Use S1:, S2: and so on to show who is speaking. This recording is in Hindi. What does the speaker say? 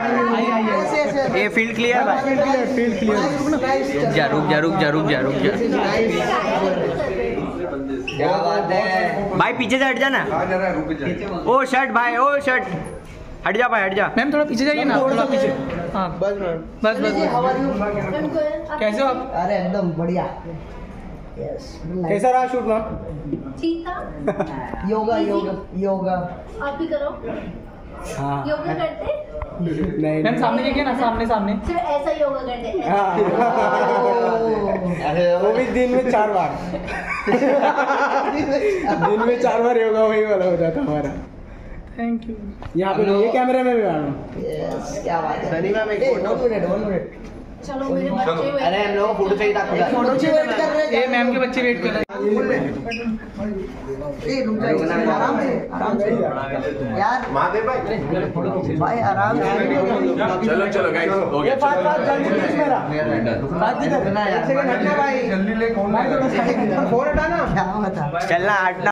S1: ये फ़ील्ड क्लियर भाई?
S2: फ़ील्ड क्लियर फ़ील्ड क्लियर
S1: जा रुक जा रुक जा रुक जा रुक जा।
S3: क्या बात है?
S1: भाई पीछे से हट जा ना। ओ शर्ट भाई ओ शर्ट हट जा भाई हट जा।
S2: मैम थोड़ा पीछे जाइए ना थोड़ा पीछे। हाँ।
S3: बस
S2: बस। बस बस। कैसे हो आप?
S4: अरे एकदम बढ़िया।
S2: कैसा रहा शूट मैम?
S5: ठीक था।
S4: योगा योगा योगा।
S5: आप भी करो।
S2: हाँ।
S5: योगा करते?
S2: नहीं। मैम सामने देखिए ना सामने सामने।
S5: सिर्फ़ ऐसा योगा करते हैं।
S2: वो भी दिन में चार बार। दिन में चार बार योगा वही वाला हो जाता हमारा। थैंक यू यहाँ पे ये कैमरे में भी आ रहा
S4: यस क्या बात है।
S3: सनी मैम एक फ़ोटो
S4: minute, one minute.
S5: चलो मेरे बच्चे
S3: अरे हम लोग फ़ोटो चाहिए था
S4: फ़ोटो से वेट कर रहे
S2: ये मैम के बच्चे वेट कर रहे हैं।
S4: यार
S3: महादेव भाई
S4: भाई आराम से
S6: चलो चलो गाइस हो गया।
S2: बात बात जल्दी प्लीज़ मेरा। बात
S4: रुकना यार
S2: जल्दी ले कौन
S4: क्या बता
S1: चलना हटना।